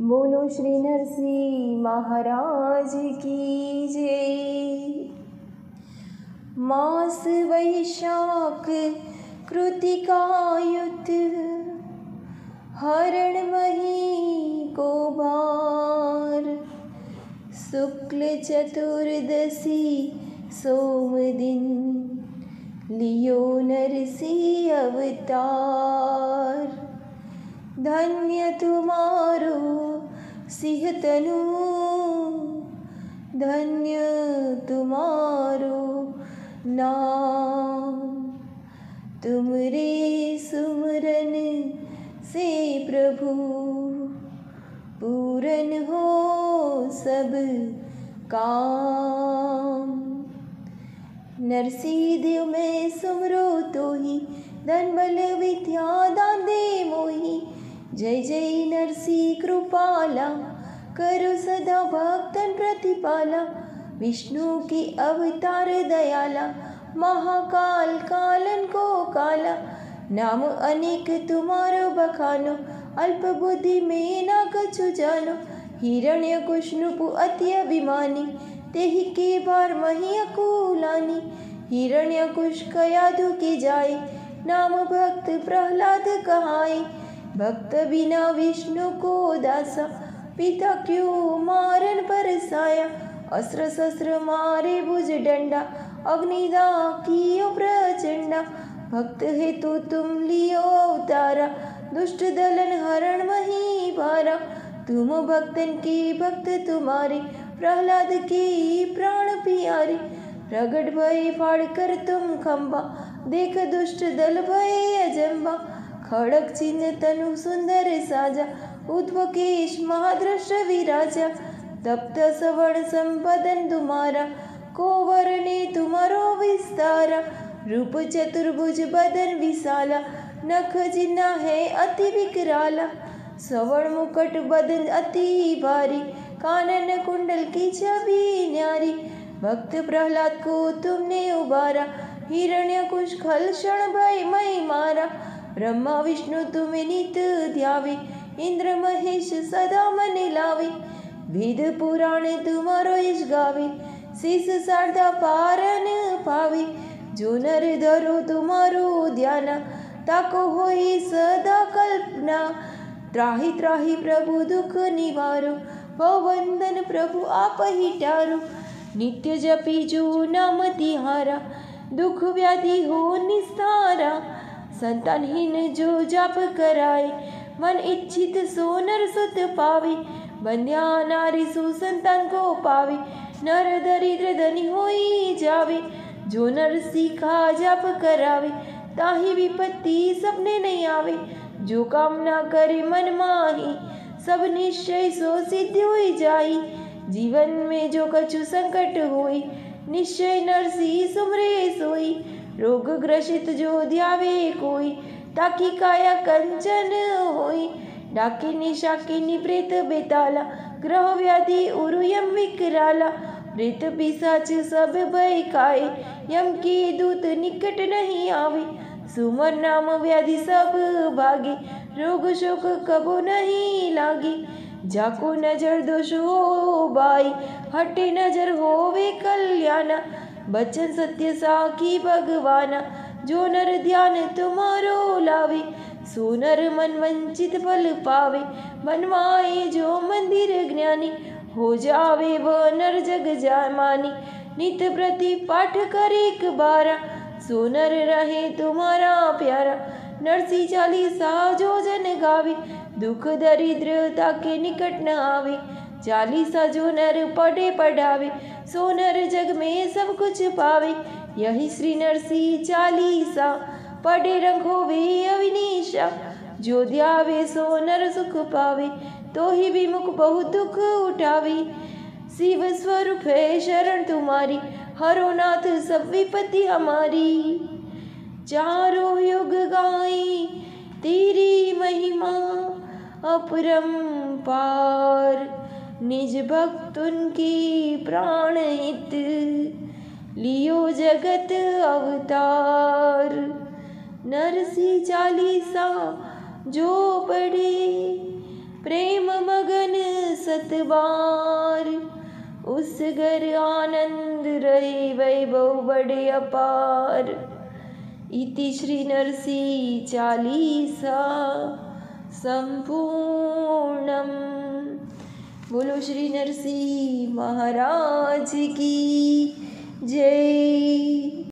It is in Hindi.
बोलो श्री नरसिंह महाराज की जय। मास वैशाख कृतिकायुत हरण मही को बार शुक्ल चतुर्दशी सोम दिन, लियो नरसी अवतार। धन्य तुम्हारो सिंहतनु, धन्य तुम्हारो नाम। तुमरे सुमरन से प्रभु, पूरन हो सब काम। नरसी देव में सुमरो तो ही धन बल विद्या दान जय जय नरसी कृपाला, करो सदा भक्तन प्रतिपाला, विष्णु की अवतार दयाला, महाकाल कालन को काला, नाम अनेक तुम्हारो बखानो, अल्प बुद्धि में न कछु जानो, हिरण्य कुष्णुपु अति अभिमानी, तेहि के बार मही अकुलानी, हिरण्य कुश कयादु के जाए नाम भक्त प्रहलाद कहाए भक्त बिना विष्णु को दासा, पिता क्यों मारन पर साया? अस्त्र शस्त्र मारे भुज डंडा, अग्निदा कियो प्रचंडा। भक्त है तो तुम लियो अवतारा दुष्ट दलन हरण मही भारा। तुम भक्तन के भक्त तुम्हारे, प्रहलाद के प्राण प्यारे। प्रगट भय फाड़ कर तुम खम्बा देख दुष्ट दल भय अजम्बा खड़क चिन्ह तनु सुंदर साजा उद्व केश महादृष्ट विराजा तप्त सवर्ण संपदन तुम्हारा कोवर ने तुम्हारो विस्तारा रूप चतुर्भुज बदन विशाला नख जिन्ना है अति विकराला सवर्ण मुकट बदन अति भारी कानन कुंडल की छवि न्यारी भक्त प्रहलाद को तुमने उबारा हिरण्य कुश खल क्षण भय मई मारा ब्रह्मा विष्णु तुम्हें नित ध्यावे, इंद्र महेश सदा मन लावे. वेद पुराण तुम्हारो यश गावे, शीस शारदा पारन पावे. जो नर धरो तुम्हारो ध्यान, ताको होई सदा कल्पना. त्राही प्रभु दुख निवारो वंदन प्रभु आप ही टारो. नित्य जपी जो नाम तिहारा, दुख व्याधि हो निस्तारा. संतानहीन जो जाप कराए, मन इच्छित सोनर सुत पावे बंध्या नारी सुसंतान को पावे, नर दरिद्र धनी होई जावे, जो नर सीखा जाप करावे, ताही विपत्ति सपने नहीं आवे, जो कामना करे मन माही, सब निश्चय सो सिद्धि हुई जाई, जीवन में जो कछु संकट हुई, निश्चय नरसी सुमरे सोई रोग ग्रसित जो ध्यावे कोई, ताकि काया कंचन होई। डाकिनी शाकिनी प्रेत बेताला, ग्रह व्याधि उरुयम विकराला। प्रेत पिसाच सब भय खाए, यम के दूत निकट नहीं आवे। सुमर नाम व्याधि सब भागे, रोग शोक कबो नहीं लागे। जाको नज़र दोष हो बाई हटे नज़र होवे कल्याण। बचन सत्य साखी भगवाना, जो नर ध्यान तुम्हारो लावे, सोनर मन वंचित फल पावे बनवाए जो मंदिर ज्ञानी, हो जावे वो नर जग जा मानी नित प्रति पाठ कर एक बारा, सोनर रहे तुम्हारा प्यारा, नरसी चालीसा जो जन गावे, दुख दरिद्रता के निकट न आवे चालीसा जो नर पढ़े पढ़ावे, सोनर जग में सब कुछ पावे। यही श्री नरसी चालीसा, पढ़े रंगो वे अविनीशा। जो ध्यावे सो नर सुख पावे तो ही विमुख बहुत दुख उठावे। शिव स्वरूप है शरण तुम्हारी, हरो नाथ सब विपत्ति हमारी। चारों युग गाई तेरी महिमा अपरम पार निज भक्त उनकी प्राण हित, लियो जगत अवतार। नरसी चालीसा जो पढ़े, प्रेम मगन सत बार उस घर आनंद रहे वैभव बड़े अपार। इति श्री नरसी चालीसा, संपूर्णम। बोलो श्री नरसिंह महाराज की जय।